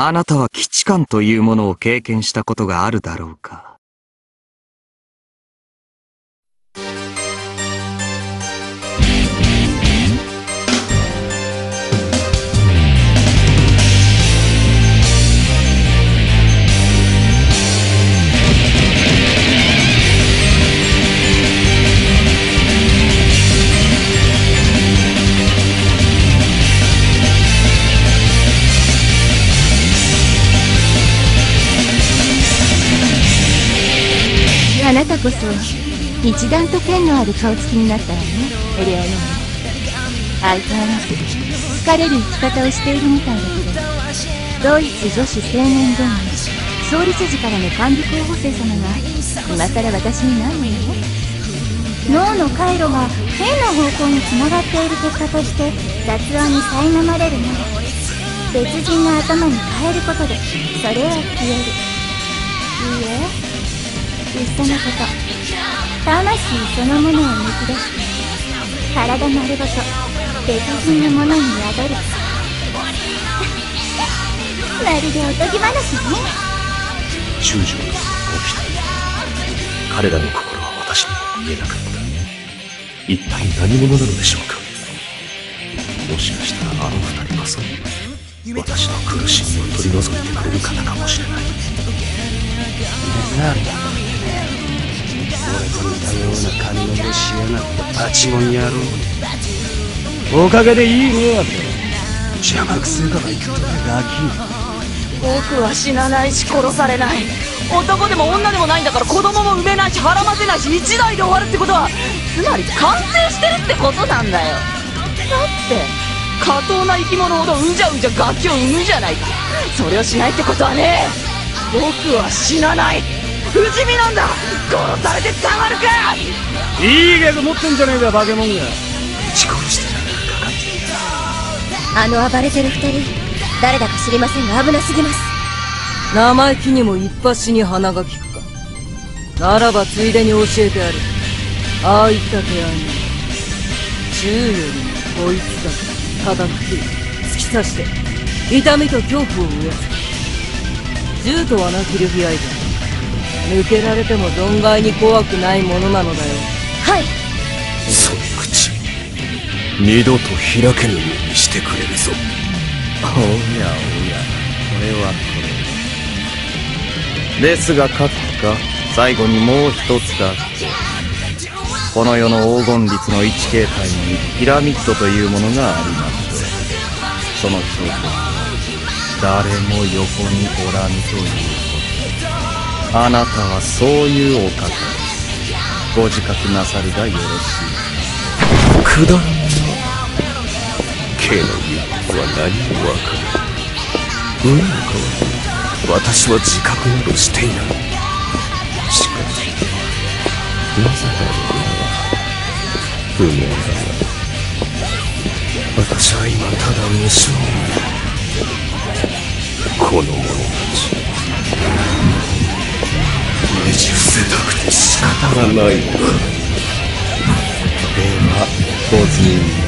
あなたは基地感というものを経験したことがあるだろうか。あなたこそ一段と剣のある顔つきになったわね。エレアノー相変わらず疲れる生き方をしているみたいだけどドイツ女子青年連盟創立時からの幹部候補生様が今更私に何を。脳の回路が変な方向につながっている結果として雑音に苛まれるなら別人の頭に変えることでそれは消える。いいえいっそのこと魂そのものを抜き出して体丸ごと別人のものに宿るまるでおとぎ話ね中将が起きた彼らの心は私には見えなかった一体何者なのでしょうかもしかしたらあの二人こそ私の苦しみを取り除いてくれる方かもしれない俺と似たような髪の色しやがってパチモン野郎おかげでいいのあって邪魔くせえから言っとけガキ僕は死なないし殺されない男でも女でもないんだから子供も産めないし腹ませないし一代で終わるってことはつまり完成してるってことなんだよだって過当な生き物ほどうんじゃうんじゃガキを産むじゃないかそれをしないってことはね僕は死なない。不死身なんだ。殺されてたまるか。いいゲーム持ってんじゃねえかバケモンが撃ち殺してやるかかってあの暴れてる二人。誰だか知りませんが危なすぎます。生意気にも一発に鼻が利くか。ならばついでに教えてやる。ああいった手合いに。銃よりもこいつだけ叩く。火突き刺して。痛みと恐怖を植え付け銃とはなきる気合いだ抜けられても存外に怖くないものなのだよ。はい。その口二度と開けぬようにしてくれるぞ。おやおや。これはこれ。ですがかつか？最後にもう一つだけこの世の黄金律の一形態にピラミッドというものがありましてその頂点は誰も横におらぬという。ことあなたはそういうお方ですご自覚なさるがよろしいくだらんな K の言うことは何もわかる運の代わり私は自覚などしていないしかしなぜだろうな不明だが私は今ただ無性にこの者たち。方がないのだではご随意